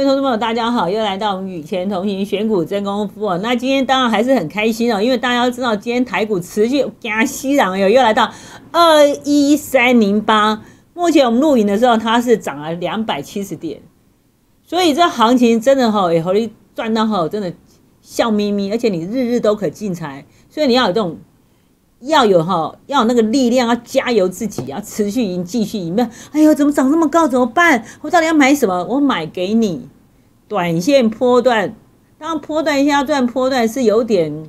各位同志们，大家好，又来到我们与前同行选股真功夫哦。那今天当然还是很开心哦，因为大家都知道，今天台股持续加息涨哟，又来到二一三零八。目前我们录影的时候，它是涨了两百七十点，所以这行情真的哈，也和你赚到哈，真的笑眯眯，而且你日日都可进财，所以你要有这种。要有哈，要有那个力量，要加油自己，要持续赢，继续赢。没有，哎呦，怎么涨这么高？怎么办？我到底要买什么？我买给你，短线波段。当然，波段一下赚波段是有点，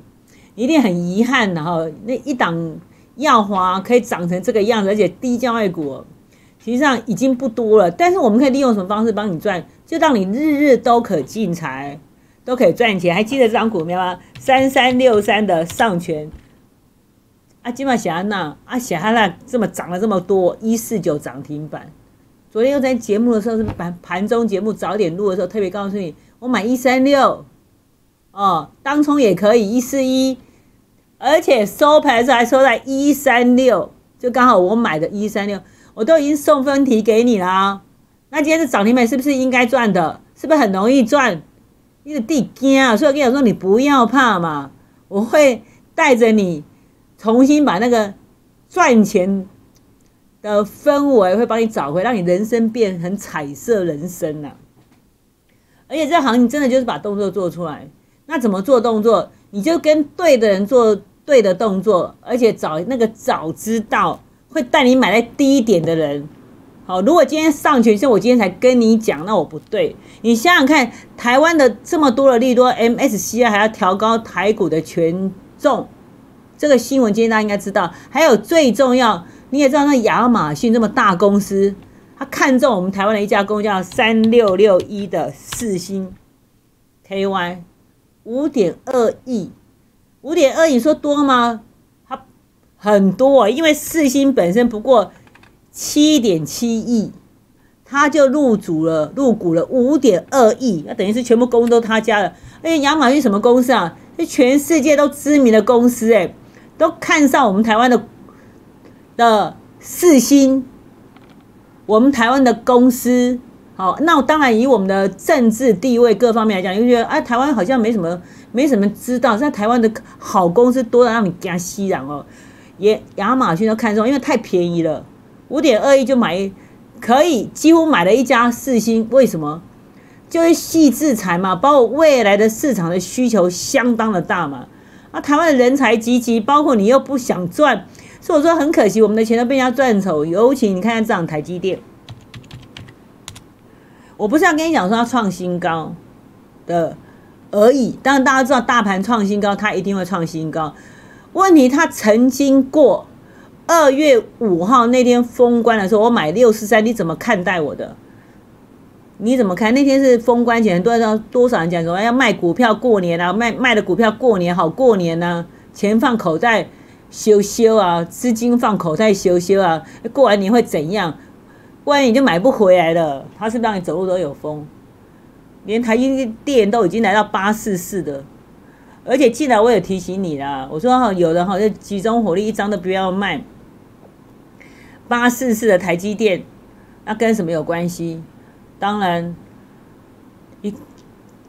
一定很遗憾的哈。那一档耀华可以涨成这个样子，而且低价股，实际上已经不多了。但是我们可以利用什么方式帮你赚？就让你日日都可进财，都可以赚钱。还记得这张股票吗？三三六三的上权。啊，今晚小安娜啊，小安娜这么涨了这么多，一四九涨停板。昨天又在节目的时候是盘盘中节目早点录的时候，特别告诉你，我买一三六，哦，当冲也可以一四一，而且收盘的时还收在一三六，就刚好我买的一三六，我都已经送分题给你啦。那今天是涨停板，是不是应该赚的？是不是很容易赚？你的地惊啊！所以我跟你说，你不要怕嘛，我会带着你。重新把那个赚钱的氛围会帮你找回，让你人生变很彩色人生呐。而且这行你真的就是把动作做出来。那怎么做动作？你就跟对的人做对的动作，而且找那个早知道会带你买在低一点的人。好，如果今天上全像我今天才跟你讲，那我不对。你想想看，台湾的这么多的利多，MSCI 还要调高台股的权重。这个新闻今天大家应该知道，还有最重要，你也知道那亚马逊这么大公司，他看中我们台湾的一家公司叫三六六一的四星 KY，五点二亿，五点二亿说多吗？它很多，因为四星本身不过七点七亿，他就入主了入股了五点二亿，那等于是全部公都他家了。而且亚马逊什么公司啊？是全世界都知名的公司，哎。都看上我们台湾的的四星，我们台湾的公司，好，那当然以我们的政治地位各方面来讲，就觉得哎，台湾好像没什么，没什么知道，在台湾的好公司多到让你加吸壤哦。也亚马逊都看中，因为太便宜了，五点二亿就买，可以几乎买了一家四星。为什么？就是细制裁嘛，包括未来的市场的需求相当的大嘛。啊，台湾的人才济济，包括你又不想赚，所以我说很可惜，我们的钱都被人家赚走。尤其你看看这样台积电，我不是要跟你讲说它创新高的而已。当然大家知道大盘创新高，它一定会创新高。问题它曾经过二月五号那天封关的时候，我买六十三，你怎么看待我的？你怎么看？那天是封关前，多少多少人讲说要卖股票过年啊，卖卖的股票过年好过年呢，钱放口袋修修啊，资金放口袋修修啊，过完年会怎样？万一你就买不回来了。他是让你走路都有风，连台积电都已经来到八四四的，而且进来我也提醒你啦，我说哈，有人哈就集中火力，一张都不要卖。八四四的台积电，那跟什么有关系？当然，一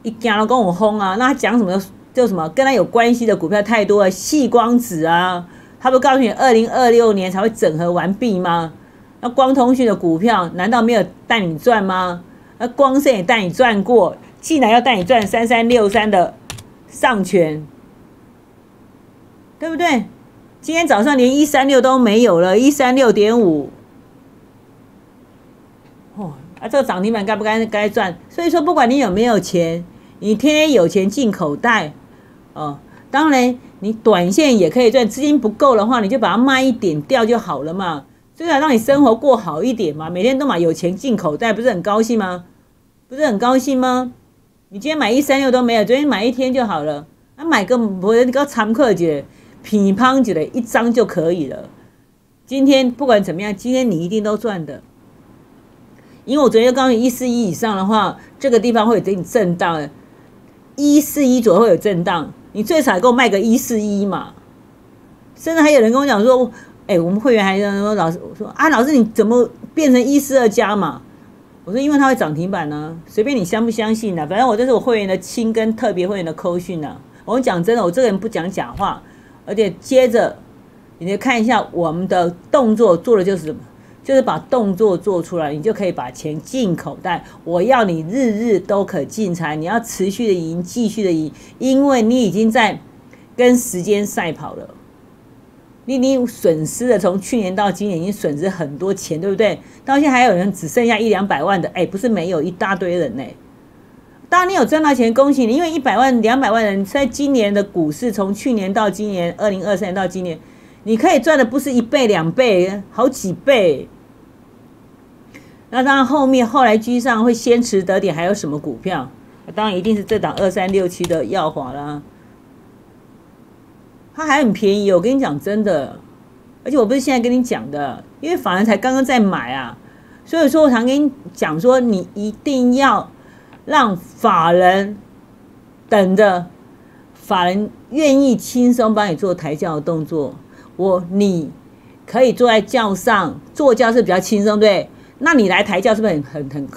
一讲了跟我轰啊，那他讲什么就什么，跟他有关系的股票太多了。细光子啊，他不告诉你二零二六年才会整合完毕吗？那光通讯的股票难道没有带你赚吗？那光线也带你赚过，既然要带你赚三三六三的上权，对不对？今天早上连一三六都没有了，一三六点五。啊，这个涨停板该不该该赚？所以说，不管你有没有钱，你天天有钱进口袋，哦，当然你短线也可以赚。资金不够的话，你就把它卖一点掉就好了嘛，至少让你生活过好一点嘛。每天都买有钱进口袋，不是很高兴吗？不是很高兴吗？你今天买一三六都没有，昨天买一天就好了。啊，买个不是个常客节，乒乓节的一张就可以了。今天不管怎么样，今天你一定都赚的。因为我昨天告诉你，一四一以上的话，这个地方会有给你震荡，一四一左右会有震荡，你最少给我卖个一四一嘛。甚至还有人跟我讲说，哎，我们会员还说老师，我说啊，老师你怎么变成一四二加嘛？我说因为它会涨停板呢，随便你相不相信呢，反正我这是我会员的亲跟特别会员的扣讯呢。我讲真的，我这个人不讲假话，而且接着你看一下我们的动作做的就是什么。就是把动作做出来，你就可以把钱进口袋。我要你日日都可进财，你要持续的赢，继续的赢，因为你已经在跟时间赛跑了。你你损失了，从去年到今年已经损失很多钱，对不对？到现在还有人只剩下一两百万的，哎，不是没有一大堆人呢。当然你有赚到钱，恭喜你，因为一百万、两百万人在今年的股市，从去年到今年，二零二三年到今年，你可以赚的不是一倍、两倍，好几倍。那当然，后面后来居上会先持得点，还有什么股票？当然一定是这档二三六七的耀华啦。它还很便宜，我跟你讲真的，而且我不是现在跟你讲的，因为法人才刚刚在买啊，所以说我常跟你讲说，你一定要让法人等着，法人愿意轻松帮你做抬轿的动作。我你可以坐在轿上，坐轿是比较轻松，对。那你来抬轿是不是很很很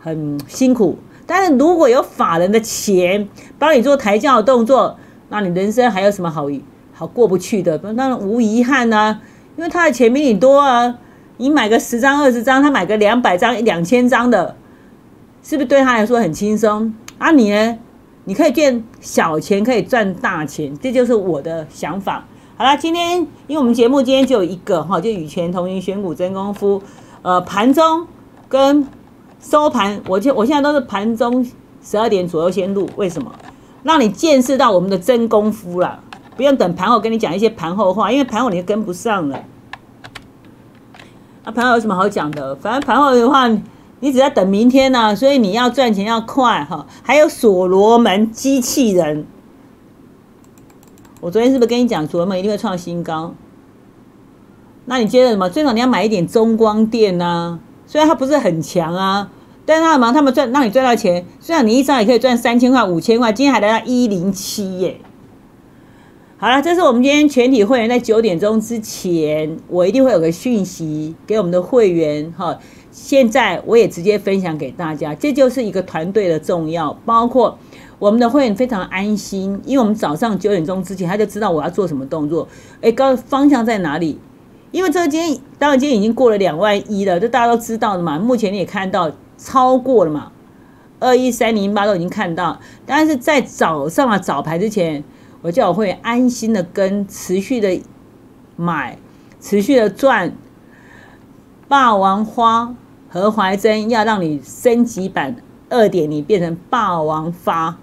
很辛苦？但是如果有法人的钱帮你做抬轿的动作，那你人生还有什么好好过不去的？那无遗憾呢？因为他的钱比你多啊！你买个十张二十张，他买个两百张两千张的，是不是对他来说很轻松？啊，你呢？你可以赚小钱，可以赚大钱，这就是我的想法。好了，今天因为我们节目今天就有一个哈，就羽泉同行选股真功夫。呃，盘中跟收盘，我就我现在都是盘中十二点左右先录，为什么？让你见识到我们的真功夫了，不用等盘后跟你讲一些盘后话，因为盘后你跟不上了。那盘后有什么好讲的？反正盘后的话，你只要等明天呢，所以你要赚钱要快哈。还有所罗门机器人，我昨天是不是跟你讲，所罗门一定会创新高？那你接着什么？最少你要买一点中光电呐，虽然它不是很强啊，但是他忙他们赚，让你赚到钱。虽然你一张也可以赚三千块、五千块，今天还来到一零七耶。好了，这是我们今天全体会员在九点钟之前，我一定会有个讯息给我们的会员哈。现在我也直接分享给大家，这就是一个团队的重要，包括我们的会员非常安心，因为我们早上九点钟之前他就知道我要做什么动作，哎，高方向在哪里。因为这个今天，当然今天已经过了两万一了，这大家都知道的嘛。目前你也看到超过了嘛，二一三零八都已经看到。但是在早上啊早盘之前，我叫我会安心的跟持续的买，持续的赚。霸王花何怀珍要让你升级版二点零变成霸王发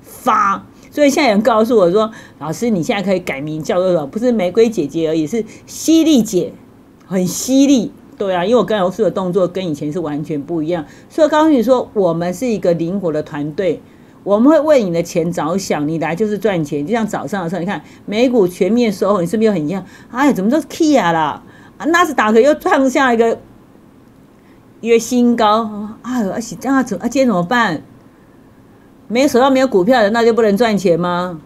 发。所以现在有人告诉我说：“老师，你现在可以改名叫做什么？不是玫瑰姐姐而已，是犀利姐，很犀利。”对啊，因为我跟柔术的动作跟以前是完全不一样。所以告诉你说，我们是一个灵活的团队，我们会为你的钱着想。你来就是赚钱，就像早上的时候，你看美股全面收，你是不是又很一样？哎，怎么都是 Kia 啦？啊，纳斯达克又创下一个一个新高啊！而且这样怎啊？今天怎么办？没有手上没有股票的，那就不能赚钱吗？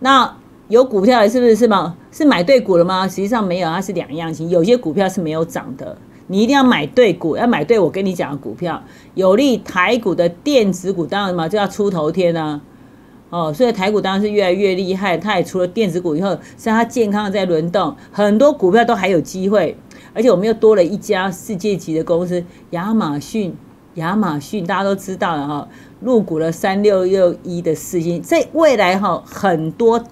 那有股票的，是不是是吗？是买对股了吗？实际上没有，它是两样情。有些股票是没有涨的，你一定要买对股，要买对我跟你讲的股票，有利台股的电子股，当然嘛就要出头天啊。哦，所以台股当然是越来越厉害。它也除了电子股以后，是它健康的在轮动，很多股票都还有机会。而且我们又多了一家世界级的公司，亚马逊。亚马逊大家都知道了哈。入股了三六六一的四星，在未来哈，很多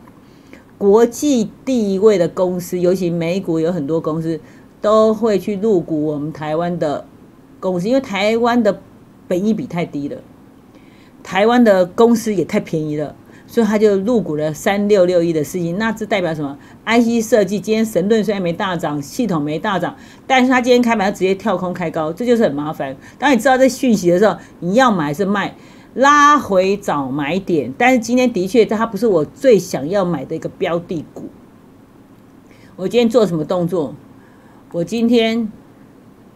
国际地位的公司，尤其美股有很多公司都会去入股我们台湾的公司，因为台湾的本益比太低了，台湾的公司也太便宜了。所以他就入股了三六六一的事情，那这代表什么？IC 设计今天神盾虽然没大涨，系统没大涨，但是他今天开盘直接跳空开高，这就是很麻烦。当你知道这讯息的时候，你要买还是卖？拉回找买点，但是今天的确它不是我最想要买的一个标的股。我今天做什么动作？我今天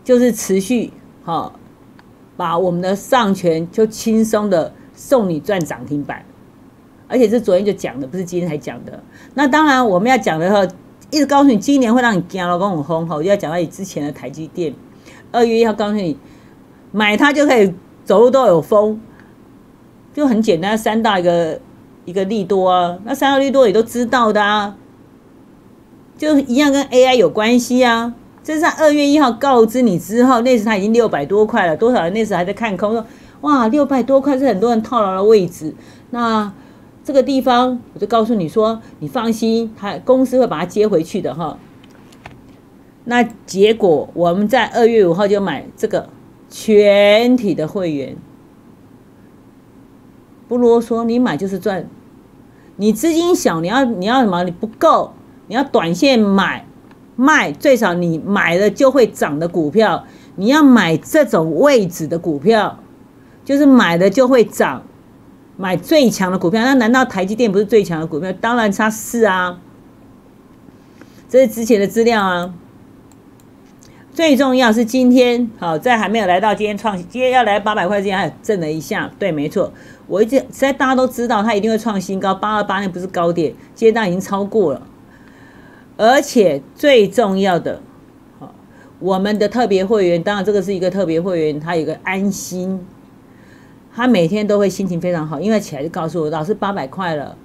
就是持续哈，把我们的上权就轻松的送你赚涨停板。而且是昨天就讲的，不是今天才讲的。那当然我们要讲的话，一直告诉你今年会让你惊了，跟我轰吼，就要讲到你之前的台积电。二月一号告诉你，买它就可以走路都有风，就很简单，三大一个一个利多啊，那三大利多也都知道的啊，就一样跟 AI 有关系啊。这是在二月一号告知你之后，那时他已经六百多块了，多少人那时还在看空说，哇，六百多块是很多人套牢的位置。那这个地方我就告诉你说，你放心，他公司会把它接回去的哈。那结果我们在二月五号就买这个全体的会员，不啰嗦，你买就是赚。你资金小，你要你要什么？你不够，你要短线买。卖最少你买了就会涨的股票，你要买这种位置的股票，就是买了就会涨，买最强的股票。那难道台积电不是最强的股票？当然它是啊，这是之前的资料啊。最重要是今天好，在还没有来到今天创，今天要来八百块之前还震了一下，对，没错，我一直在大家都知道它一定会创新高，八二八那不是高点，今天当然已经超过了。而且最重要的，好，我们的特别会员，当然这个是一个特别会员，他有个安心，他每天都会心情非常好，因为起来就告诉我，老师八百块了，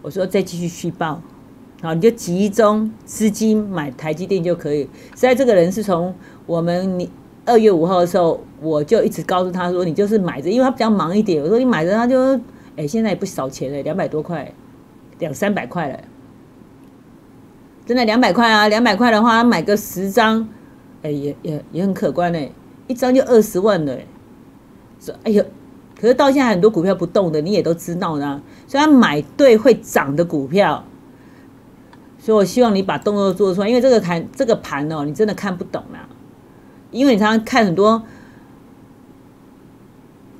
我说再继续续报，好，你就集中资金买台积电就可以。实在这个人是从我们你二月五号的时候，我就一直告诉他说，你就是买着，因为他比较忙一点，我说你买着他就，哎，现在也不少钱了，两百多块，两三百块了。真的两百块啊！两百块的话，买个十张，哎，也也也很可观嘞。一张就二十万了，说哎呦，可是到现在很多股票不动的，你也都知道呢。虽然买对会涨的股票，所以我希望你把动作做出来。因为这个盘这个盘哦，你真的看不懂啊。因为你常常看很多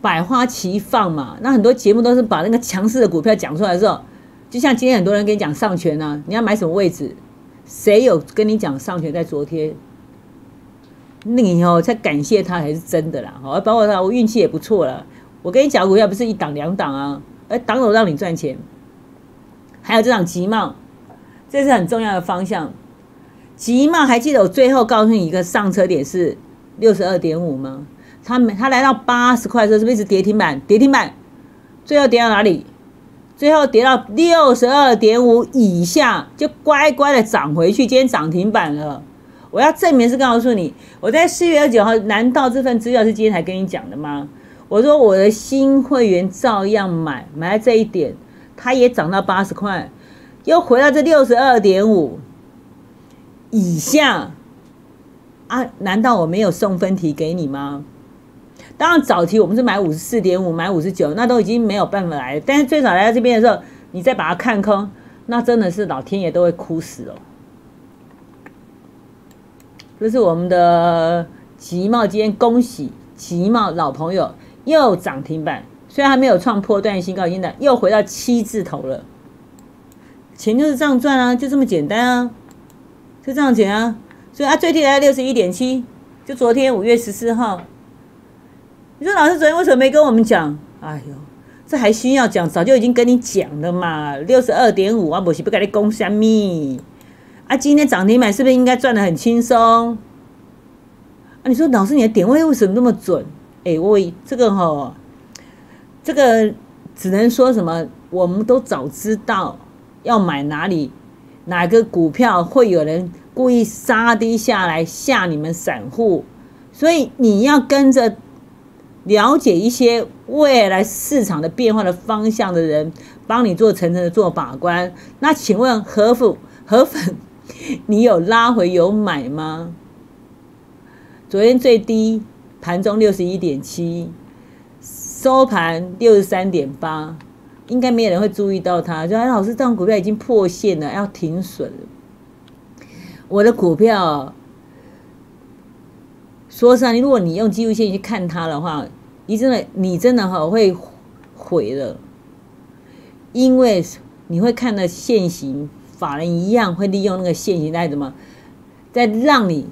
百花齐放嘛，那很多节目都是把那个强势的股票讲出来的时候，就像今天很多人跟你讲上权呢，你要买什么位置？谁有跟你讲上权在昨天？那你哦，才感谢他才是真的啦。好，包括他，我运气也不错了。我跟你讲，股票不是一档两档啊，而档都让你赚钱。还有这档集贸，这是很重要的方向。集贸还记得我最后告诉你一个上车点是六十二点五吗？他没，他来到八十块的时候是不是一直跌停板？跌停板，最后跌到哪里？最后跌到六十二点五以下，就乖乖的涨回去。今天涨停板了。我要证明是告诉你，我在四月二十九号，难道这份资料是今天才跟你讲的吗？我说我的新会员照样买，买在这一点，它也涨到八十块，又回到这六十二点五以下啊？难道我没有送分题给你吗？当然，早期我们是买五十四点五，买五十九，那都已经没有办法来。但是最早来到这边的时候，你再把它看空，那真的是老天爷都会哭死哦。这是我们的吉茂，今天恭喜吉茂老朋友又涨停板，虽然还没有创破断新高，现在又回到七字头了。钱就是这样赚啊，就这么简单啊，就这样钱啊。所以啊最低来六十一点七，就昨天五月十四号。你说老师昨天为什么没跟我们讲？哎呦，这还需要讲？早就已经跟你讲了嘛。六十二点五啊，我是不跟你讲什么？啊，今天涨停板是不是应该赚的很轻松？啊，你说老师你的点位为什么那么准？哎，我这个哈，这个只能说什么？我们都早知道要买哪里，哪个股票会有人故意杀低下来吓你们散户，所以你要跟着。了解一些未来市场的变化的方向的人，帮你做层层的做把关。那请问河粉河粉，你有拉回有买吗？昨天最低盘中六十一点七，收盘六十三点八，应该没有人会注意到它。就哎，老师，这张股票已经破线了，要停损了。我的股票。说实话，如果你用技术线去看它的话，你真的你真的哈会毁了，因为你会看到现行法人一样会利用那个现行在怎么在让你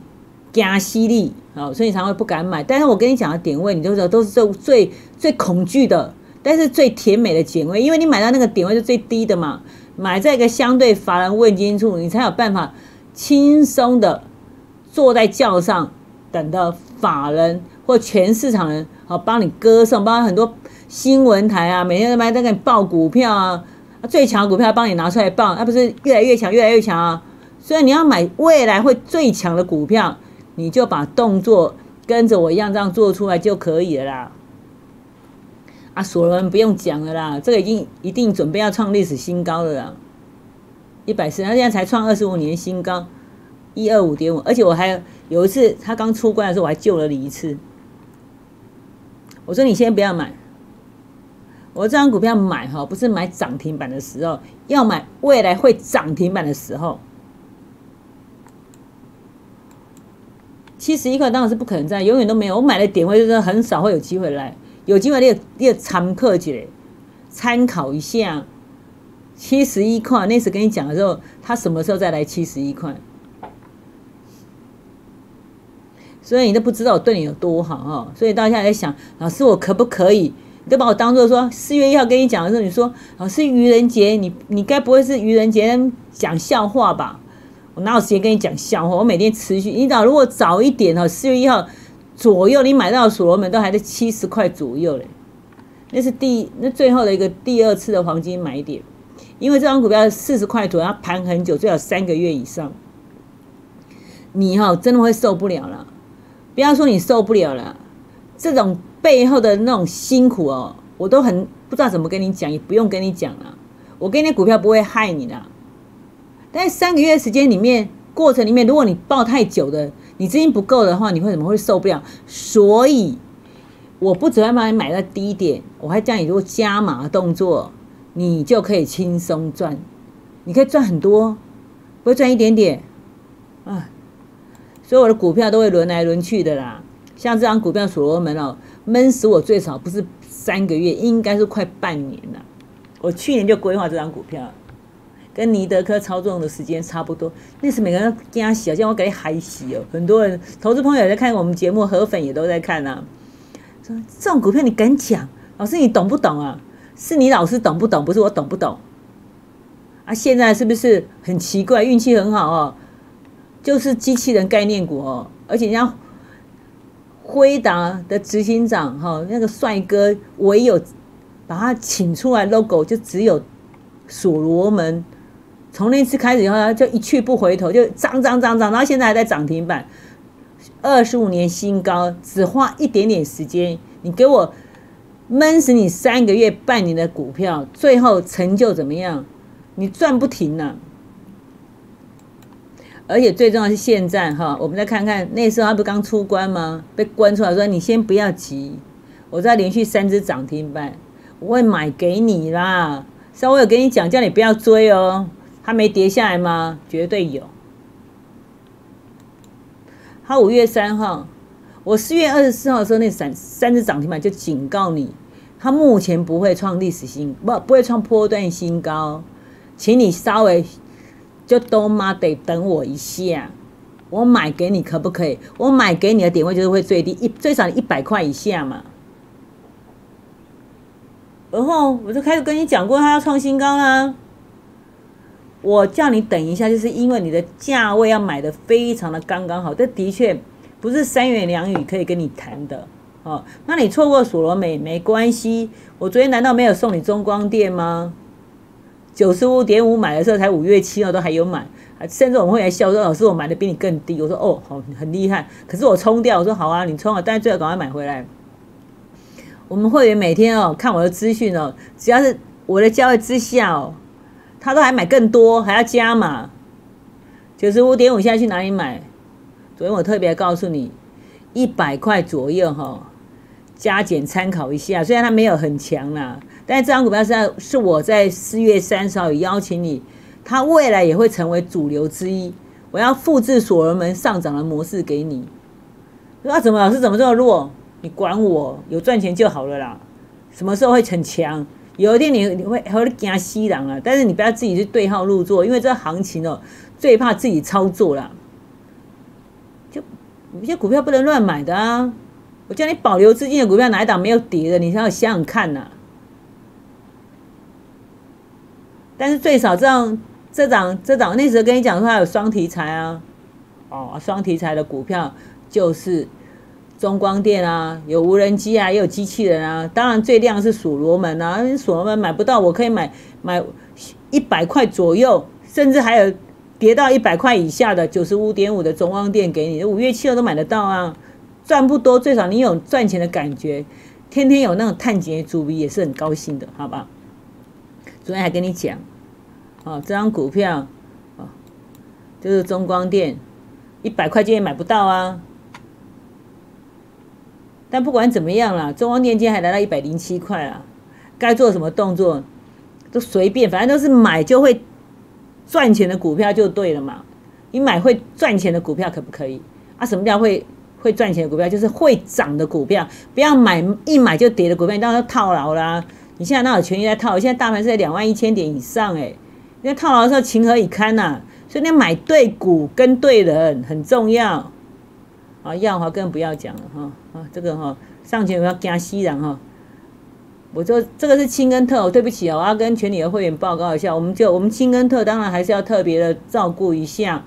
加息力啊，所以你才会不敢买。但是我跟你讲的点位，你都知道都是最最最恐惧的，但是最甜美的点位，因为你买到那个点位是最低的嘛，买在一个相对法人问津处，你才有办法轻松的坐在轿上。等到法人或全市场人好帮你歌颂，包括很多新闻台啊，每天都在在给你报股票啊，最强股票帮你拿出来报，那不是越来越强，越来越强啊。所以你要买未来会最强的股票，你就把动作跟着我一样这样做出来就可以了啦。啊，所罗门不用讲了啦，这个已经一定准备要创历史新高了啦，一百四，他现在才创二十五年新高，一二五点五，而且我还有一次他刚出关的时候，我还救了你一次。我说你先不要买，我这张股票买哈，不是买涨停板的时候，要买未来会涨停板的时候。七十一块当然是不可能在，永远都没有。我买的点位就是很少会有机会来，有机会你你参考一下，参考一下。七十一块那时跟你讲的时候，他什么时候再来七十一块？所以你都不知道我对你有多好哈。所以大家在想，老师我可不可以？你都把我当做说四月一号跟你讲的时候，你说老师愚人节，你你该不会是愚人节讲笑话吧？我哪有时间跟你讲笑话？我每天持续，你早如果早一点哦，四月一号左右你买到所罗门都还在七十块左右嘞，那是第那最后的一个第二次的黄金买点，因为这张股票四十块左右，要盘很久，最少三个月以上，你哈真的会受不了了。不要说你受不了了，这种背后的那种辛苦哦，我都很不知道怎么跟你讲，也不用跟你讲了。我跟你股票不会害你的。但三个月时间里面，过程里面，如果你抱太久的，你资金不够的话，你会怎么会受不了？所以，我不只会帮你买到低点，我还叫你做加码动作，你就可以轻松赚，你可以赚很多，不会赚一点点，啊，所以我的股票都会轮来轮去的啦。像这张股票所罗门哦，闷死我最少不是三个月，应该是快半年了。我去年就规划这张股票。跟尼德科操纵的时间差不多，那是每个人惊喜啊！叫我给你嗨洗哦，很多人投资朋友也在看我们节目，河粉也都在看啊。说这种股票你敢讲？老师你懂不懂啊？是你老师懂不懂？不是我懂不懂？啊，现在是不是很奇怪？运气很好哦，就是机器人概念股哦，而且人家辉达的执行长哈，那个帅哥唯有把他请出来，logo 就只有所罗门。从那次开始以后，就一去不回头，就涨涨涨涨，然后现在还在涨停板，二十五年新高，只花一点点时间，你给我闷死你三个月、半年的股票，最后成就怎么样？你赚不停呐！而且最重要是现在哈，我们再看看那时候他不刚出关吗？被关出来说你先不要急，我再连续三只涨停板，我会买给你啦。稍微有跟你讲，叫你不要追哦。它没跌下来吗？绝对有。它五月三号，我四月二十四号的时候，那三三只涨停板就警告你，它目前不会创历史新，不不会创波段新高，请你稍微就都妈得等我一下，我买给你可不可以？我买给你的点位就是会最低一最少一百块以下嘛。然后我就开始跟你讲过，它要创新高啦。我叫你等一下，就是因为你的价位要买的非常的刚刚好，这的确不是三言两语可以跟你谈的哦。那你错过所罗美没关系，我昨天难道没有送你中光电吗？九十五点五买的时候才五月七号都还有买，甚至我们会来笑说老师我买的比你更低，我说哦好很厉害，可是我冲掉，我说好啊你冲啊，但是最好赶快买回来。我们会员每天哦看我的资讯哦，只要是我的价位之下哦。他都还买更多，还要加码，九十五点五，现在去哪里买？昨天我特别告诉你，一百块左右哈，加减参考一下。虽然它没有很强啦，但是这张股票是在是我在四月三十号邀请你，它未来也会成为主流之一。我要复制所罗门上涨的模式给你。那怎么老师怎么这么弱？你管我，有赚钱就好了啦。什么时候会很强？有一天你你会会惊西郎啊，但是你不要自己去对号入座，因为这行情哦，最怕自己操作啦。就有些股票不能乱买的啊！我叫你保留资金的股票哪一档没有跌的，你要想想看呐。但是最少这样，这档这档那时候跟你讲说它有双题材啊，哦，双题材的股票就是中光电啊，有无人机啊，也有机器人啊。当然最亮是所罗门啊，所罗门买不到，我可以买买一百块左右，甚至还有跌到一百块以下的九十五点五的中光电给你，五月七号都买得到啊。赚不多，最少你有赚钱的感觉，天天有那种探钱主笔也是很高兴的，好吧？昨天还跟你讲，哦，这张股票，哦，就是中光电，一百块钱也买不到啊。但不管怎么样啦，中光电今天还来到一百零七块啊，该做什么动作都随便，反正都是买就会赚钱的股票就对了嘛。你买会赚钱的股票可不可以？啊，什么叫会？会赚钱的股票就是会涨的股票，不要买一买就跌的股票，你当然套牢啦。你现在哪有权利在套？现在大盘是在两万一千点以上，哎，因为套牢的时候情何以堪呐？所以你买对股跟对人很重要。啊，耀华更不要讲了哈，啊，这个哈上前我要加息然哈。我说这个是轻跟特，对不起哦，我要跟全体的会员报告一下，我们就我们轻跟特当然还是要特别的照顾一下，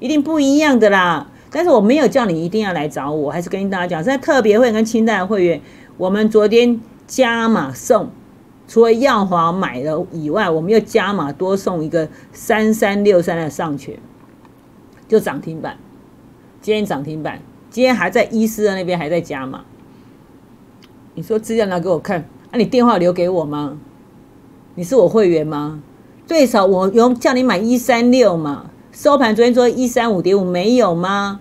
一定不一样的啦。但是我没有叫你一定要来找我，还是跟大家讲，在特别会员跟清代会员，我们昨天加码送，除了耀华买了以外，我们又加码多送一个三三六三的上权，就涨停板，今天涨停板，今天还在医师的那边还在加吗。你说资料拿给我看，那你电话留给我吗？你是我会员吗？最少我有叫你买一三六嘛，收盘昨天说一三五点五没有吗？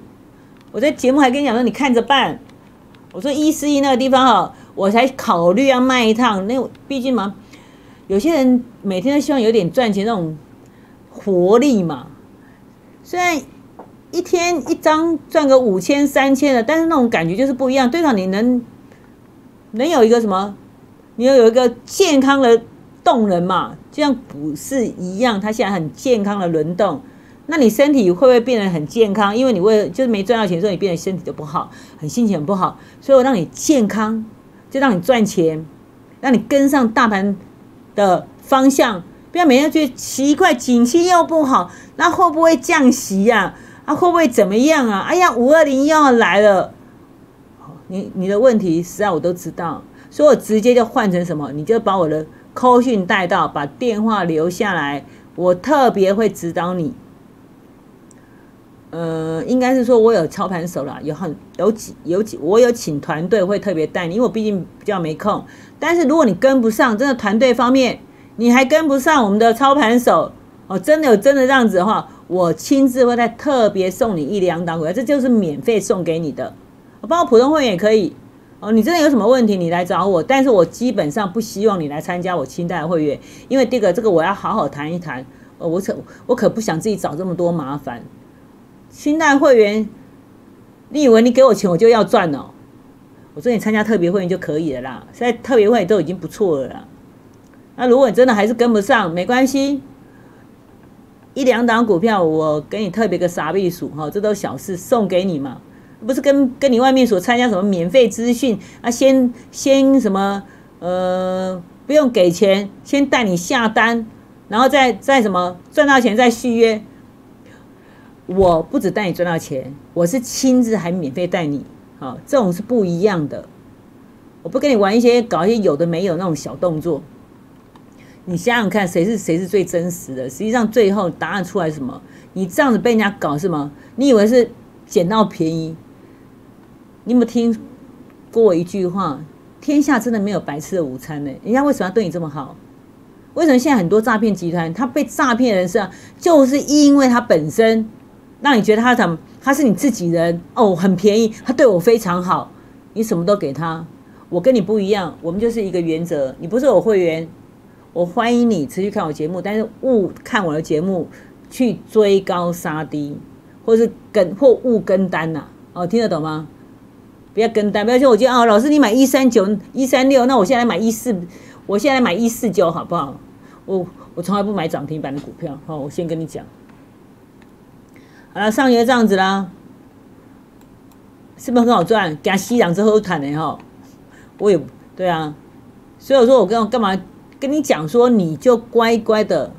我在节目还跟你讲说，你看着办。我说一四一那个地方哈，我才考虑要卖一趟。那毕竟嘛，有些人每天都希望有点赚钱那种活力嘛。虽然一天一张赚个五千三千的，但是那种感觉就是不一样。最少你能能有一个什么？你要有一个健康的动能嘛，就像股市一样，它现在很健康的轮动。那你身体会不会变得很健康？因为你为就是没赚到钱，所以你变得身体就不好，很心情很不好。所以我让你健康，就让你赚钱，让你跟上大盘的方向，不要每天觉得奇怪，景气又不好，那会不会降息呀？啊会不会怎么样啊？哎呀，五二零又要来了，你你的问题实在我都知道，所以我直接就换成什么？你就把我的扣讯带到，把电话留下来，我特别会指导你。呃，应该是说，我有操盘手了，有很有几有几，我有请团队会特别带你，因为我毕竟比较没空。但是如果你跟不上，真的团队方面你还跟不上我们的操盘手哦，真的有真的这样子的话，我亲自会再特别送你一两档股票，这就是免费送给你的，包括普通会员也可以哦。你真的有什么问题，你来找我，但是我基本上不希望你来参加我清代会员，因为这个这个我要好好谈一谈，呃，我可我可不想自己找这么多麻烦。清代会员，你以为你给我钱我就要赚哦？我说你参加特别会员就可以了啦。现在特别会员都已经不错了啦。那如果你真的还是跟不上，没关系，一两档股票我给你特别个傻避暑哈，这都小事，送给你嘛。不是跟跟你外面所参加什么免费资讯啊，先先什么呃不用给钱，先带你下单，然后再再什么赚到钱再续约。我不止带你赚到钱，我是亲自还免费带你，好，这种是不一样的。我不跟你玩一些搞一些有的没有那种小动作。你想想看，谁是谁是最真实的？实际上最后答案出来什么？你这样子被人家搞是吗？你以为是捡到便宜？你有没有听过一句话？天下真的没有白吃的午餐呢？人家为什么要对你这么好？为什么现在很多诈骗集团他被诈骗人是啊，就是因为他本身。让你觉得他怎么他是你自己人哦，很便宜，他对我非常好，你什么都给他，我跟你不一样，我们就是一个原则，你不是我会员，我欢迎你持续看我节目，但是勿看我的节目去追高杀低，或是跟或勿跟单呐，哦，听得懂吗？不要跟单，不要说我今天哦，老师你买一三九一三六，那我现在买一四，我现在买一四九好不好？我我从来不买涨停板的股票，好，我先跟你讲。好了，上爷这样子啦，是不是很好赚？给他吸氧之后谈的哈，我也对啊，所以我说我跟我干嘛跟你讲说，你就乖乖的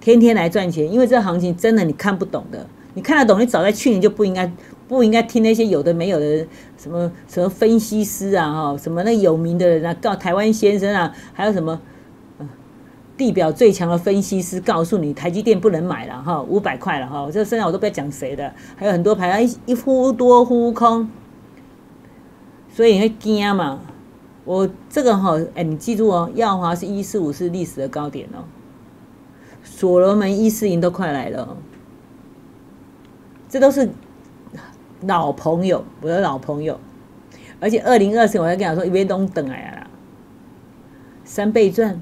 天天来赚钱，因为这行情真的你看不懂的，你看得懂，你早在去年就不应该不应该听那些有的没有的什么什么分析师啊，哈，什么那有名的人啊，告台湾先生啊，还有什么地表最强的分析师告诉你台积电不能买了，哈，五百块了，哈，这身上我都不要讲谁的，还有很多牌一一忽多忽空，所以你会惊嘛？我这个哈，哎，你记住哦，耀华是一四五是历史的高点哦，所罗门一四零都快来了，这都是。老朋友，我的老朋友，而且二零二四，我还跟他说，一边都等来了，三倍赚。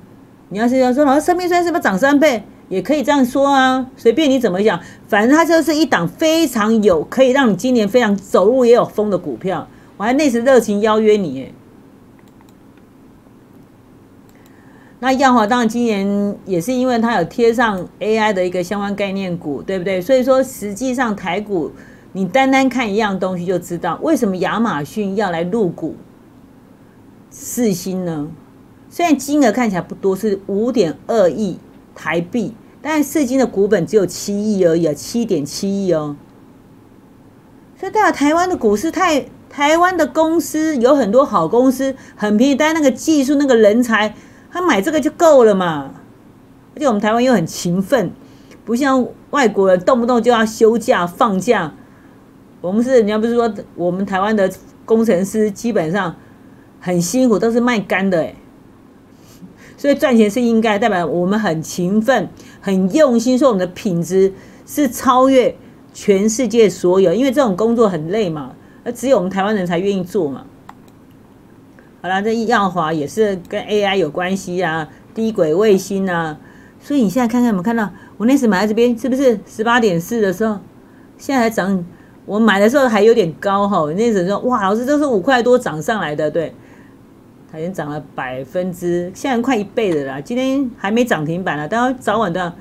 你要是要说，老师三倍赚是不是涨三倍？也可以这样说啊，随便你怎么讲，反正它就是一档非常有可以让你今年非常走路也有风的股票。我还那时热情邀约你，那耀华当然今年也是因为它有贴上 AI 的一个相关概念股，对不对？所以说实际上台股。你单单看一样东西就知道，为什么亚马逊要来入股四星呢？虽然金额看起来不多，是五点二亿台币，但是四星的股本只有七亿而已啊，七点七亿哦。所以代表台湾的股市太，台湾的公司有很多好公司，很便宜，但那个技术、那个人才，他买这个就够了嘛。而且我们台湾又很勤奋，不像外国人动不动就要休假放假。我们是人家不是说我们台湾的工程师基本上很辛苦，都是卖干的哎，所以赚钱是应该，代表我们很勤奋、很用心，说我们的品质是超越全世界所有，因为这种工作很累嘛，而只有我们台湾人才愿意做嘛。好了，这耀华也是跟 AI 有关系啊，低轨卫星啊，所以你现在看看有没有看到，我那时买在这边是不是十八点四的时候，现在还涨。我买的时候还有点高哈，那时候说哇，老师这是五块多涨上来的，对，它已经涨了百分之，现在快一倍的啦。今天还没涨停板呢，但早晚都要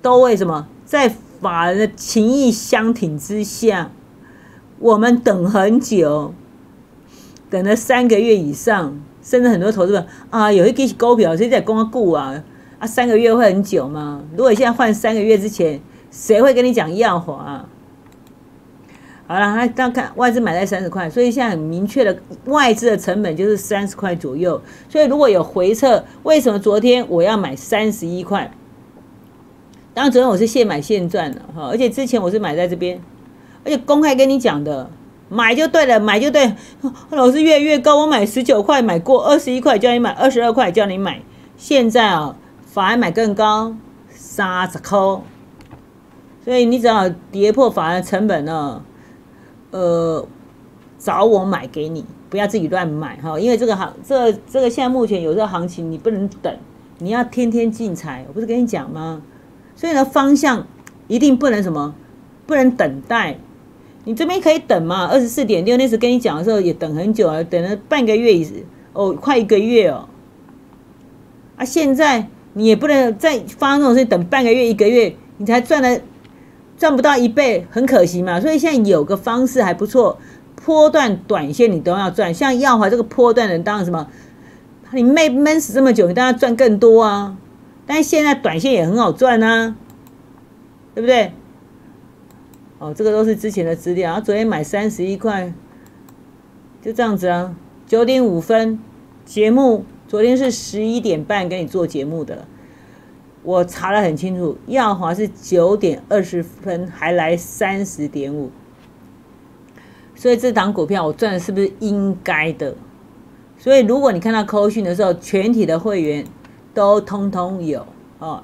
都为什么在法人的情谊相挺之下，我们等很久，等了三个月以上，甚至很多投资者啊，有一支股票现在光顾啊啊，三个月会很久吗？如果现在换三个月之前，谁会跟你讲耀华？好了，他刚看外资买在三十块，所以现在很明确的外资的成本就是三十块左右。所以如果有回撤，为什么昨天我要买三十一块？当然昨天我是现买现赚的哈，而且之前我是买在这边，而且公开跟你讲的，买就对了，买就对。老师越越高，我买十九块买过，二十一块叫你买，二十二块叫你买，现在啊反而买更高，三十块。所以你只要跌破法人成本呢？呃，找我买给你，不要自己乱买哈，因为这个行，这这个现在目前有这个行情，你不能等，你要天天进财，我不是跟你讲吗？所以呢，方向一定不能什么，不能等待，你这边可以等嘛，二十四点六那时跟你讲的时候也等很久啊，等了半个月以哦，快一个月哦，啊，现在你也不能再发生这种事，等半个月一个月，你才赚了。赚不到一倍，很可惜嘛。所以现在有个方式还不错，波段短线你都要赚。像耀华这个波段能，当什么，你闷闷死这么久，你当然赚更多啊。但现在短线也很好赚啊，对不对？哦，这个都是之前的资料。然后昨天买三十一块，就这样子啊。九点五分节目，昨天是十一点半跟你做节目的。我查的很清楚，耀华是九点二十分还来三十点五，所以这档股票我赚的是不是应该的？所以如果你看到扣讯的时候，全体的会员都通通有哦。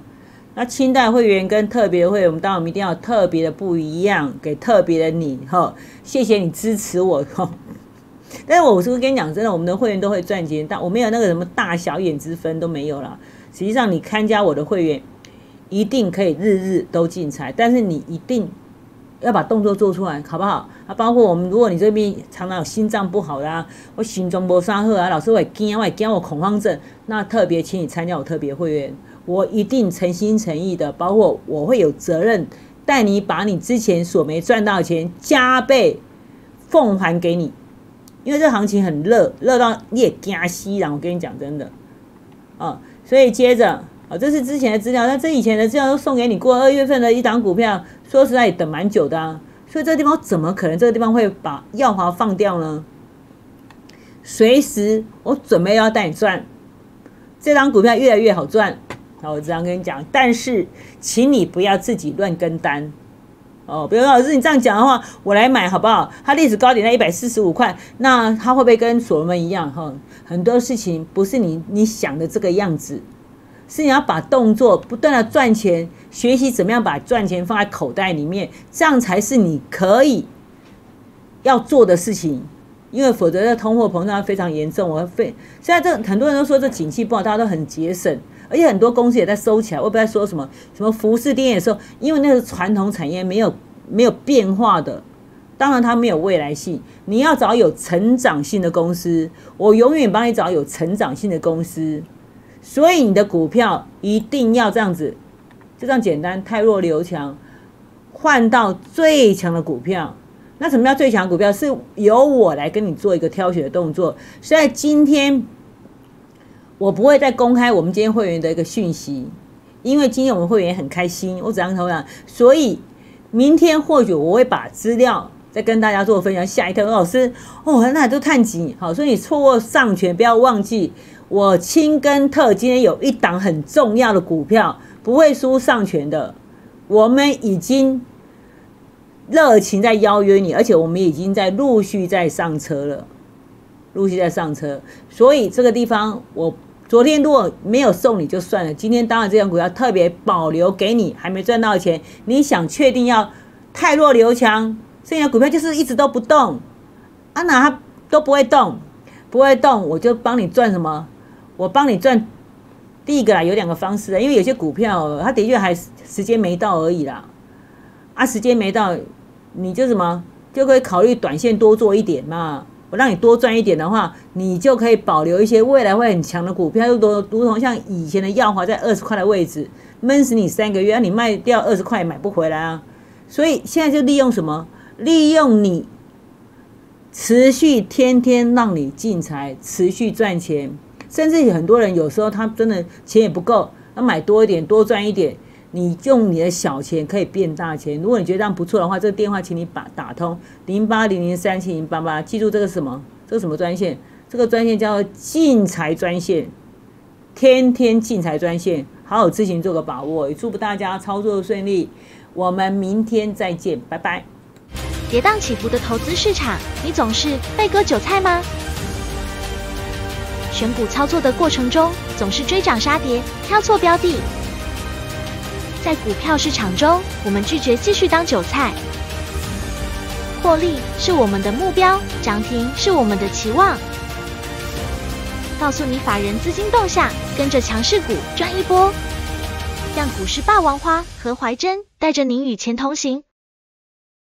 那清代会员跟特别会员，我们当然我们一定要特别的不一样，给特别的你哈。谢谢你支持我哈。但是我是不是跟你讲真的，我们的会员都会赚钱，但我没有那个什么大小眼之分都没有了。实际上，你参加我的会员，一定可以日日都进财，但是你一定要把动作做出来，好不好？啊，包括我们，如果你这边常常有心脏不好的啊，我心中不沙赫啊，老师会惊，会惊我恐慌症，那特别请你参加我特别会员，我一定诚心诚意的，包括我会有责任带你把你之前所没赚到的钱加倍奉还给你，因为这行情很热，热到你也惊西然我跟你讲真的，啊。所以接着，啊，这是之前的资料，那这以前的资料都送给你过。二月份的一档股票，说实在也等蛮久的啊。所以这个地方怎么可能这个地方会把耀华放掉呢？随时我准备要带你赚，这张股票越来越好赚。好，我这样跟你讲，但是请你不要自己乱跟单。哦，比如说老师你这样讲的话，我来买好不好？它历史高点在一百四十五块，那它会不会跟所罗门一样？哈，很多事情不是你你想的这个样子，是你要把动作不断的赚钱，学习怎么样把赚钱放在口袋里面，这样才是你可以要做的事情。因为否则这通货膨胀非常严重，我非现在这很多人都说这景气不好，大家都很节省。而且很多公司也在收起来，我不在说什么什么服饰店的时候，因为那是传统产业没有没有变化的，当然它没有未来性。你要找有成长性的公司，我永远帮你找有成长性的公司。所以你的股票一定要这样子，就这样简单，太弱留强，换到最强的股票。那什么叫最强股票？是由我来跟你做一个挑选的动作。所以今天。我不会再公开我们今天会员的一个讯息，因为今天我们会员很开心，我只样投讲，所以明天或许我会把资料再跟大家做分享。下一课，老师哦，那都探几好，所以你错过上权，不要忘记我清跟特今天有一档很重要的股票，不会输上权的。我们已经热情在邀约你，而且我们已经在陆续在上车了，陆续在上车，所以这个地方我。昨天如果没有送你就算了，今天当然这张股票特别保留给你，还没赚到钱，你想确定要太弱留强，剩下股票就是一直都不动，啊哪它都不会动，不会动我就帮你赚什么？我帮你赚第一个啦，有两个方式因为有些股票它的确还时间没到而已啦，啊时间没到，你就什么就可以考虑短线多做一点嘛。我让你多赚一点的话，你就可以保留一些未来会很强的股票，又多如同像以前的耀华在二十块的位置，闷死你三个月，你卖掉二十块买不回来啊！所以现在就利用什么？利用你持续天天让你进财，持续赚钱，甚至很多人有时候他真的钱也不够，要买多一点，多赚一点。你用你的小钱可以变大钱。如果你觉得这样不错的话，这个电话请你把打通零八零零三七零八八，记住这个什么？这个什么专线？这个专线叫进财专线，天天进财专线，好好自行做个把握。也祝福大家操作顺利。我们明天再见，拜拜。跌宕起伏的投资市场，你总是被割韭菜吗？选股操作的过程中，总是追涨杀跌，挑错标的。在股票市场中，我们拒绝继续当韭菜。获利是我们的目标，涨停是我们的期望。告诉你法人资金动向，跟着强势股赚一波。让股市霸王花和怀珍带着您与钱同行。